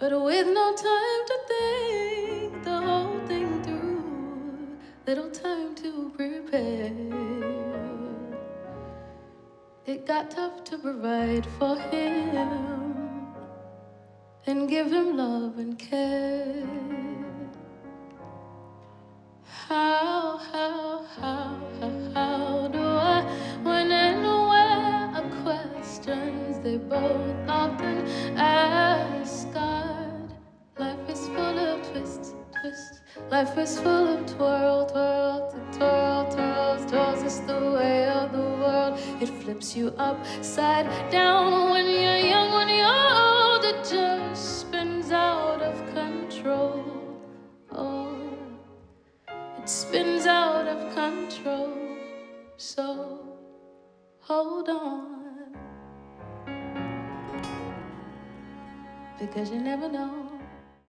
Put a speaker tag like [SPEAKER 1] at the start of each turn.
[SPEAKER 1] But with no time to think the whole thing through, little time to prepare. It got tough to provide for him and give him love and care. How, how, how, how, how do I, when and where are questions they both often ask twists, twists. Life is full of twirl, twirl, twirl, twirls, twirls. It's the way of the world. It flips you upside down when you're young, when you're old. It just spins out of control. Oh, it spins out of control. So hold on. Because you never know.